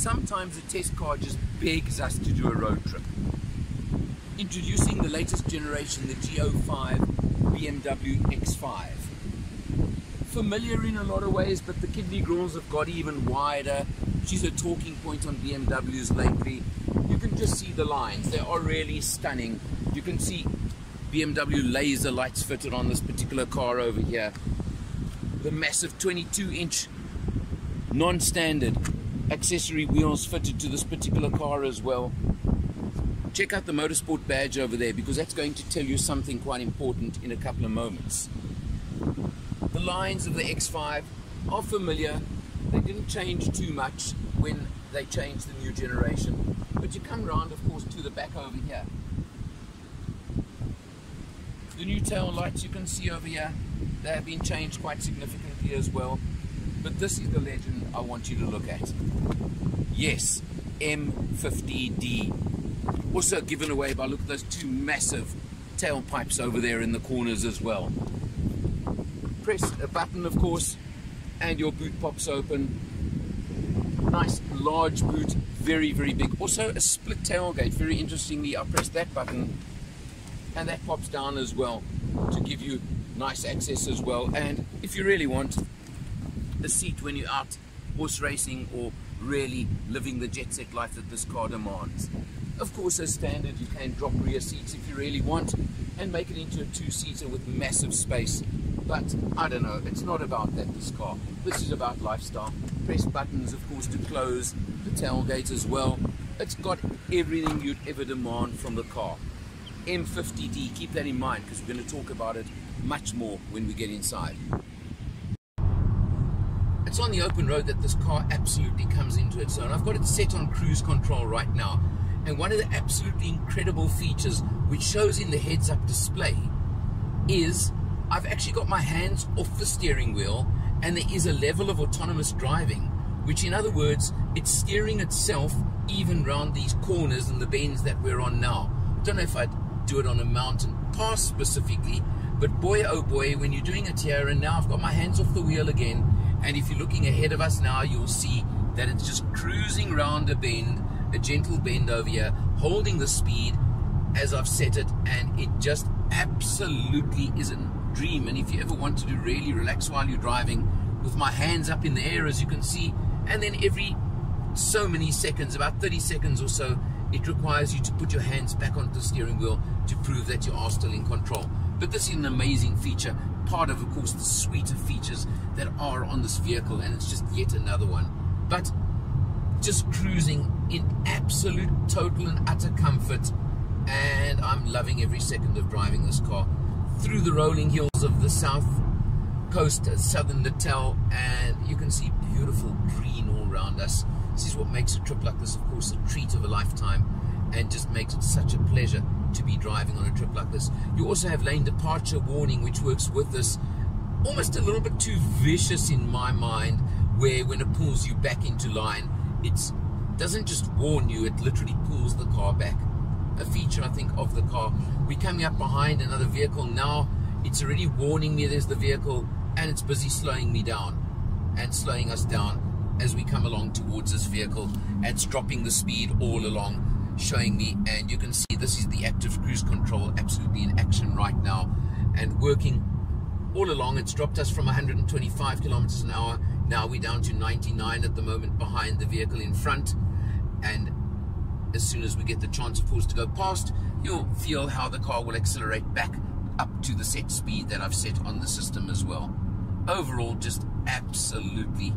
sometimes a test car just begs us to do a road trip. Introducing the latest generation, the G05 BMW X5. Familiar in a lot of ways, but the kidney grills have got even wider. She's a talking point on BMWs lately. You can just see the lines. They are really stunning. You can see BMW laser lights fitted on this particular car over here. The massive 22 inch non-standard accessory wheels fitted to this particular car as well. Check out the motorsport badge over there because that's going to tell you something quite important in a couple of moments. The lines of the X5 are familiar. They didn't change too much when they changed the new generation. But you come round, of course, to the back over here. The new tail lights you can see over here, they have been changed quite significantly as well. But this is the legend I want you to look at. Yes, M50D. Also given away by look at those two massive tailpipes over there in the corners as well. Press a button of course and your boot pops open. Nice large boot, very very big. Also a split tailgate, very interestingly I press that button and that pops down as well to give you nice access as well and if you really want a seat when you're out horse racing or really living the jet set life that this car demands. Of course as standard you can drop rear seats if you really want and make it into a two-seater with massive space but I don't know it's not about that this car this is about lifestyle press buttons of course to close the tailgate as well it's got everything you'd ever demand from the car M50D. Keep that in mind because we're going to talk about it much more when we get inside. On the open road that this car absolutely comes into its own. I've got it set on cruise control right now. And one of the absolutely incredible features which shows in the heads-up display is I've actually got my hands off the steering wheel and there is a level of autonomous driving which in other words it's steering itself even round these corners and the bends that we're on now. I don't know if I'd do it on a mountain pass specifically, but boy oh boy, when you're doing it here, and now I've got my hands off the wheel again, and if you're looking ahead of us now, you'll see that it's just cruising round a bend, a gentle bend over here, holding the speed as I've set it, and it just absolutely is a dream. And if you ever want to do really relax while you're driving, with my hands up in the air, as you can see, and then every so many seconds, about 30 seconds or so, it requires you to put your hands back onto the steering wheel to prove that you are still in control. But this is an amazing feature, part of, of course, the suite of features that are on this vehicle, and it's just yet another one. But just cruising in absolute, total, and utter comfort, and I'm loving every second of driving this car through the rolling hills of the south coast, uh, southern Natal, and you can see beautiful green all around us. This is what makes a trip like this, of course, a treat of a lifetime and just makes it such a pleasure to be driving on a trip like this. You also have lane departure warning, which works with this almost a little bit too vicious in my mind, where when it pulls you back into line, it doesn't just warn you, it literally pulls the car back. A feature, I think, of the car. We're coming up behind another vehicle now. It's already warning me there's the vehicle and it's busy slowing me down and slowing us down as we come along towards this vehicle. It's dropping the speed all along, showing me, and you can see this is the active cruise control absolutely in action right now and working all along. It's dropped us from 125 kilometers an hour. Now we're down to 99 at the moment behind the vehicle in front. And as soon as we get the chance, of course, to go past, you'll feel how the car will accelerate back up to the set speed that I've set on the system as well. Overall, just absolutely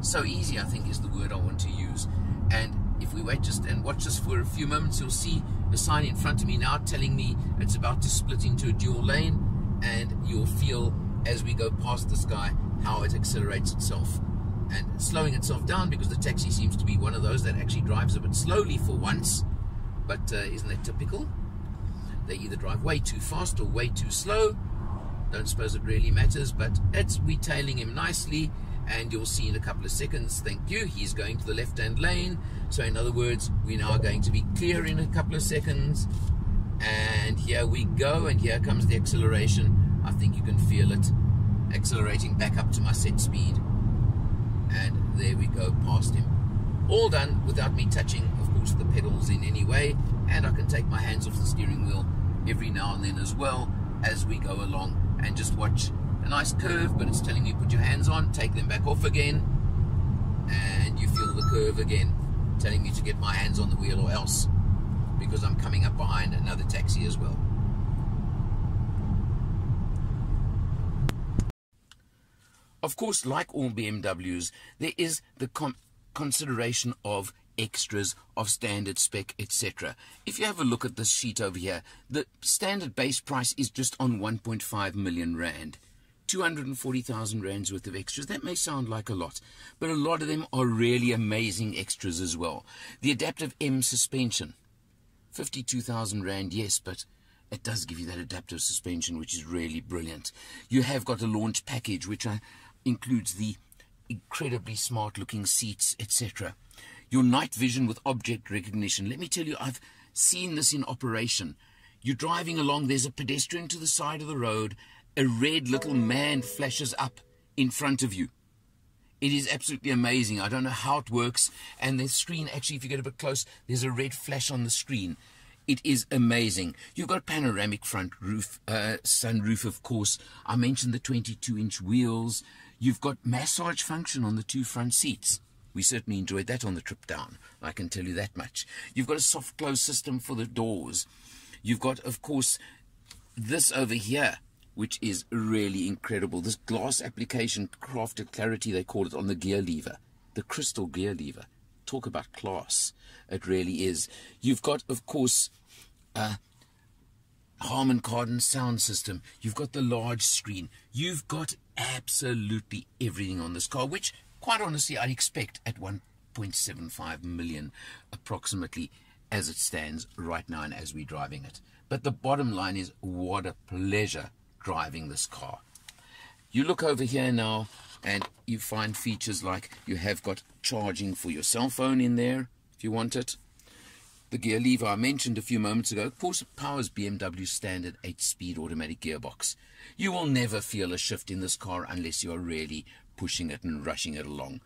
so easy, I think, is the word I want to use. And if we wait just and watch this for a few moments, you'll see a sign in front of me now telling me it's about to split into a dual lane. And you'll feel as we go past this guy how it accelerates itself and slowing itself down because the taxi seems to be one of those that actually drives a bit slowly for once. But uh, isn't that typical? They either drive way too fast or way too slow. Don't suppose it really matters, but it's retailing him nicely and you'll see in a couple of seconds, thank you, he's going to the left-hand lane. So in other words, we now are going to be clear in a couple of seconds. And here we go, and here comes the acceleration. I think you can feel it accelerating back up to my set speed. And there we go, past him. All done without me touching, of course, the pedals in any way. And I can take my hands off the steering wheel every now and then as well as we go along and just watch nice curve, but it's telling you put your hands on, take them back off again, and you feel the curve again, telling me to get my hands on the wheel or else, because I'm coming up behind another taxi as well. Of course, like all BMWs, there is the consideration of extras of standard spec, etc. If you have a look at this sheet over here, the standard base price is just on 1.5 million rand. 240,000 rands worth of extras. That may sound like a lot, but a lot of them are really amazing extras as well. The adaptive M suspension, 52,000 rand, yes, but it does give you that adaptive suspension, which is really brilliant. You have got a launch package, which uh, includes the incredibly smart looking seats, etc your night vision with object recognition. Let me tell you, I've seen this in operation. You're driving along, there's a pedestrian to the side of the road, a red little man flashes up in front of you. It is absolutely amazing. I don't know how it works. And the screen, actually, if you get a bit close, there's a red flash on the screen. It is amazing. You've got panoramic front roof, uh, sunroof, of course. I mentioned the 22 inch wheels. You've got massage function on the two front seats. We certainly enjoyed that on the trip down. I can tell you that much. You've got a soft close system for the doors. You've got, of course, this over here, which is really incredible. This glass application, crafted clarity, they call it, on the gear lever. The crystal gear lever. Talk about class. It really is. You've got, of course, uh, Harman Kardon sound system. You've got the large screen. You've got absolutely everything on this car, which quite honestly, I'd expect at 1.75 million approximately as it stands right now and as we're driving it. But the bottom line is what a pleasure driving this car. You look over here now and you find features like you have got charging for your cell phone in there if you want it. The gear lever I mentioned a few moments ago, of course, powers BMW's standard 8-speed automatic gearbox. You will never feel a shift in this car unless you're really pushing it and rushing it along.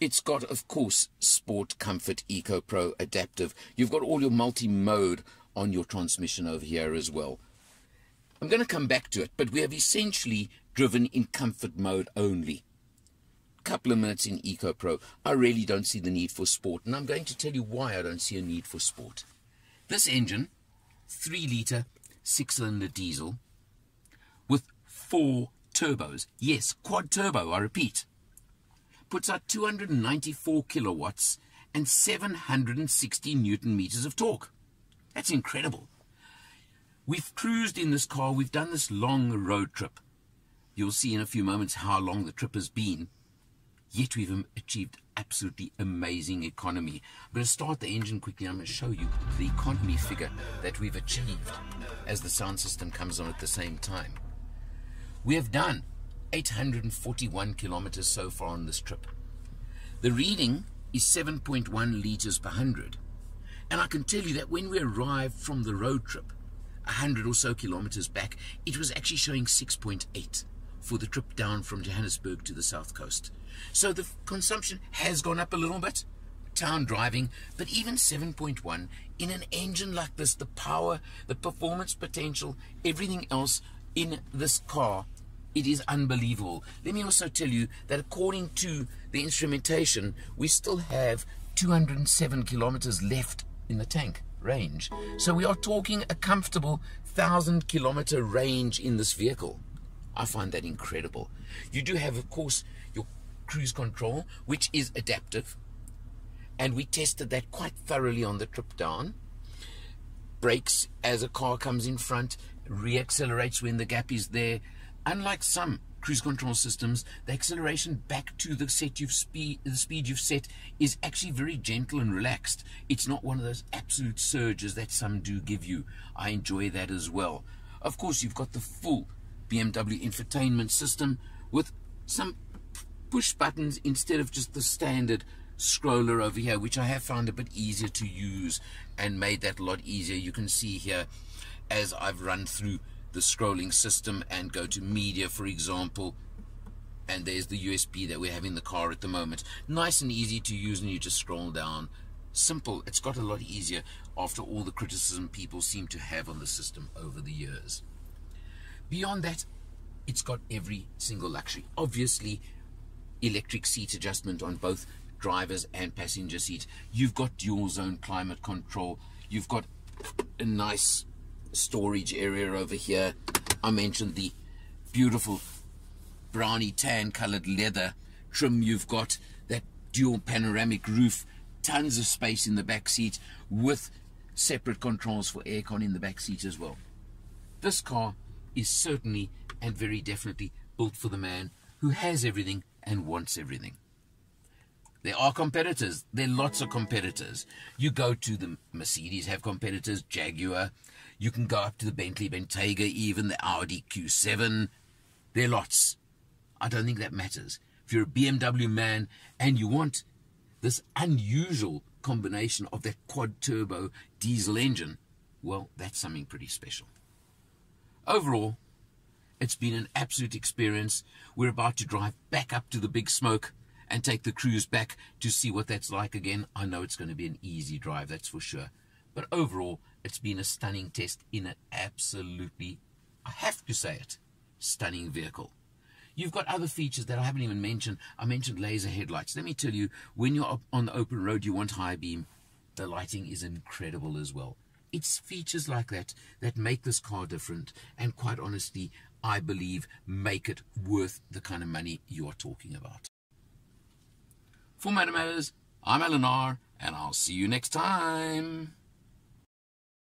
It's got, of course, Sport, Comfort, Eco Pro, Adaptive. You've got all your multi-mode on your transmission over here as well. I'm going to come back to it, but we have essentially driven in comfort mode only. Couple of minutes in Eco Pro. I really don't see the need for sport, and I'm going to tell you why I don't see a need for sport. This engine, 3 litre, 6 cylinder diesel, with four turbos. Yes, quad turbo, I repeat. Puts out 294 kilowatts and 760 newton meters of torque. That's incredible. We've cruised in this car, we've done this long road trip. You'll see in a few moments how long the trip has been. Yet we've achieved absolutely amazing economy. I'm going to start the engine quickly. I'm going to show you the economy figure that we've achieved as the sound system comes on at the same time. We have done 841 kilometers so far on this trip. The reading is 7.1 liters per 100. And I can tell you that when we arrived from the road trip, 100 or so kilometers back, it was actually showing 6.8 for the trip down from Johannesburg to the south coast. So the consumption has gone up a little bit, town driving, but even 7.1 in an engine like this, the power, the performance potential, everything else in this car it is unbelievable. Let me also tell you that according to the instrumentation, we still have 207 kilometers left in the tank range. So we are talking a comfortable 1,000 kilometer range in this vehicle. I find that incredible. You do have, of course, your cruise control, which is adaptive. And we tested that quite thoroughly on the trip down. Brakes as a car comes in front, reaccelerates when the gap is there, Unlike some cruise control systems, the acceleration back to the set you've speed the speed you've set is actually very gentle and relaxed. It's not one of those absolute surges that some do give you. I enjoy that as well. Of course, you've got the full BMW infotainment system with some push buttons instead of just the standard scroller over here, which I have found a bit easier to use and made that a lot easier. You can see here as I've run through the scrolling system and go to media, for example, and there's the USB that we have in the car at the moment. Nice and easy to use, and you just scroll down. Simple. It's got a lot easier after all the criticism people seem to have on the system over the years. Beyond that, it's got every single luxury. Obviously, electric seat adjustment on both drivers and passenger seat. You've got dual zone climate control. You've got a nice storage area over here. I mentioned the beautiful brownie tan colored leather trim. You've got that dual panoramic roof, tons of space in the back seat with separate controls for aircon in the back seat as well. This car is certainly and very definitely built for the man who has everything and wants everything. There are competitors. There are lots of competitors. You go to the Mercedes, have competitors, Jaguar. You can go up to the Bentley Bentayga, even the Audi Q7. There are lots. I don't think that matters. If you're a BMW man and you want this unusual combination of that quad turbo diesel engine, well, that's something pretty special. Overall, it's been an absolute experience. We're about to drive back up to the big smoke and take the cruise back to see what that's like again. I know it's going to be an easy drive, that's for sure. But overall, it's been a stunning test in an absolutely, I have to say it, stunning vehicle. You've got other features that I haven't even mentioned. I mentioned laser headlights. Let me tell you, when you're on the open road, you want high beam. The lighting is incredible as well. It's features like that that make this car different and quite honestly, I believe, make it worth the kind of money you are talking about. For Matters, I'm Eleanor, and I'll see you next time.